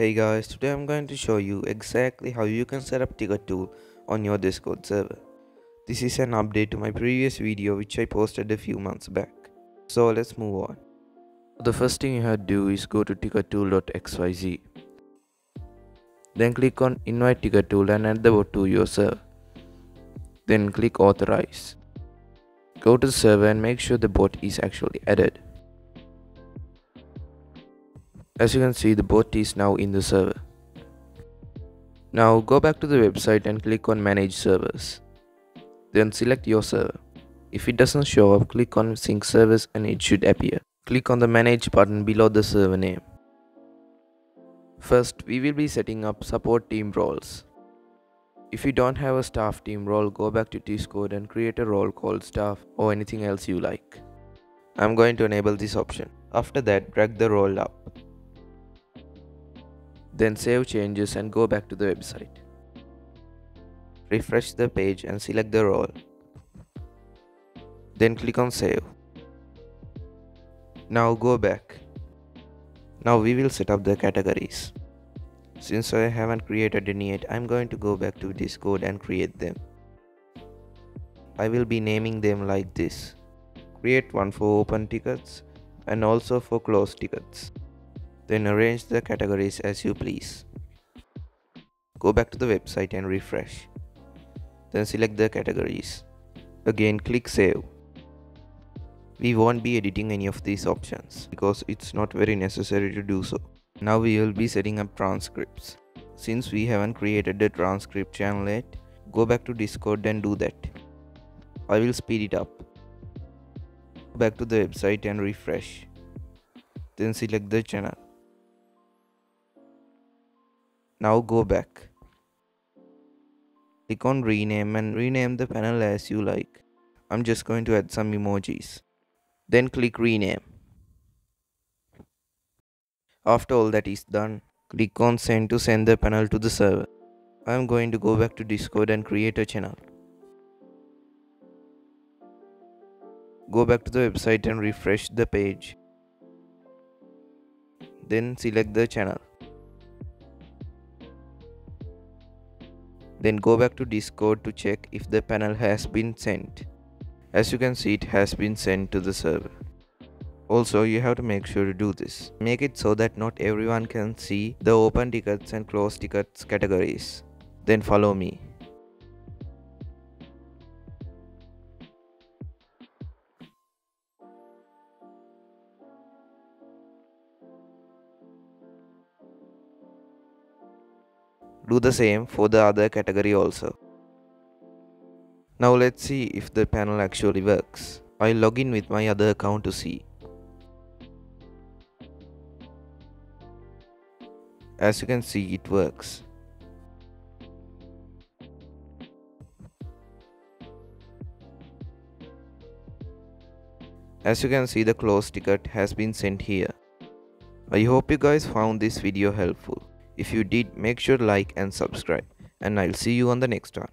Hey guys, today I'm going to show you exactly how you can set up Ticket Tool on your Discord server. This is an update to my previous video which I posted a few months back. So let's move on. The first thing you have to do is go to tickettool.xyz. Then click on invite ticket tool and add the bot to your server. Then click authorize. Go to the server and make sure the bot is actually added. As you can see the bot is now in the server. Now go back to the website and click on manage servers. Then select your server. If it doesn't show up click on sync servers and it should appear. Click on the manage button below the server name. First we will be setting up support team roles. If you don't have a staff team role go back to Discord and create a role called staff or anything else you like. I'm going to enable this option. After that drag the role up. Then save changes and go back to the website. Refresh the page and select the role. Then click on save. Now go back. Now we will set up the categories. Since I haven't created any yet, I'm going to go back to Discord and create them. I will be naming them like this. Create one for open tickets and also for closed tickets. Then arrange the categories as you please. Go back to the website and refresh. Then select the categories. Again click save. We won't be editing any of these options because it's not very necessary to do so. Now we will be setting up transcripts. Since we haven't created the transcript channel yet, go back to Discord and do that. I will speed it up. Go back to the website and refresh. Then select the channel. Now go back. Click on rename and rename the panel as you like. I'm just going to add some emojis. Then click rename. After all that is done, click on send to send the panel to the server. I'm going to go back to Discord and create a channel. Go back to the website and refresh the page. Then select the channel. Then go back to Discord to check if the panel has been sent. As you can see it has been sent to the server. Also you have to make sure to do this. Make it so that not everyone can see the open tickets and closed tickets categories. Then follow me. Do the same for the other category also. Now let's see if the panel actually works. I'll log in with my other account to see. As you can see it works. As you can see the closed ticket has been sent here. I hope you guys found this video helpful. If you did, make sure like and subscribe. And I'll see you on the next one.